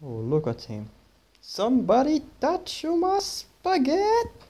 Oh, look at him. Somebody touch my spaghetti!